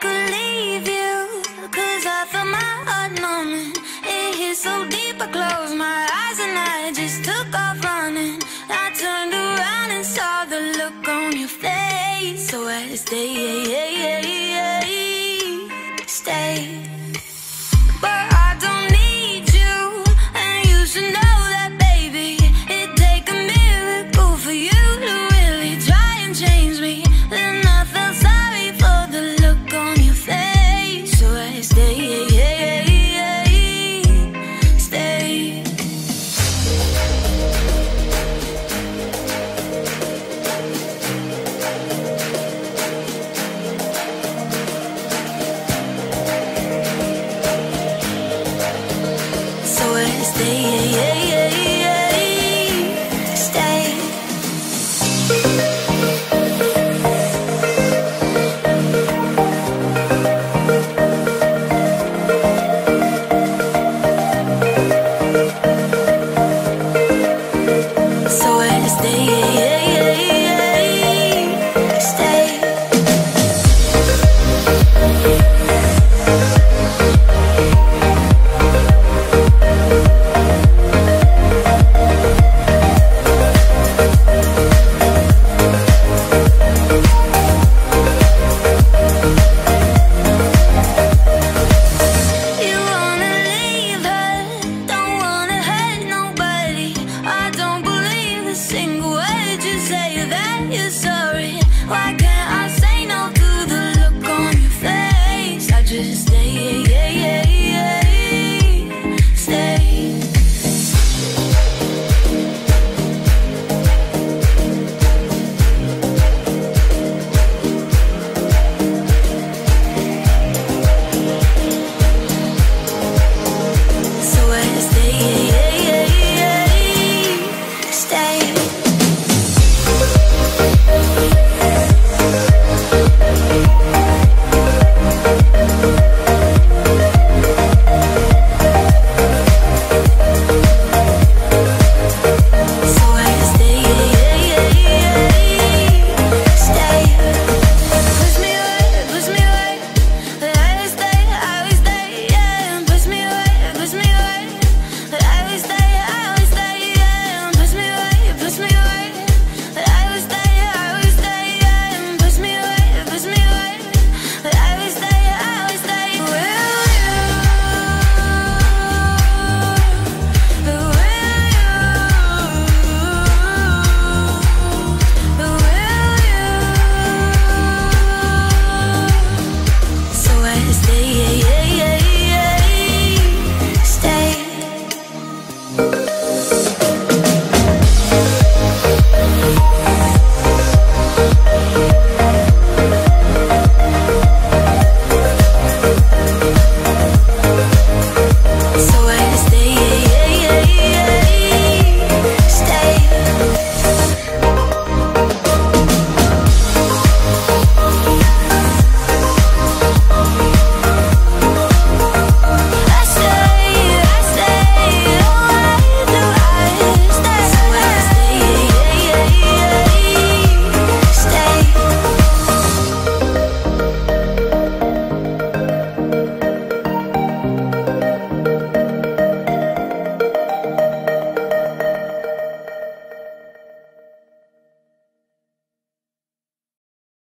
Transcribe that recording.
could leave you. Cause I felt my heart numbing. It hit so deep, I closed my eyes and I just took off running. I turned around and saw the look on your face. So I stayed.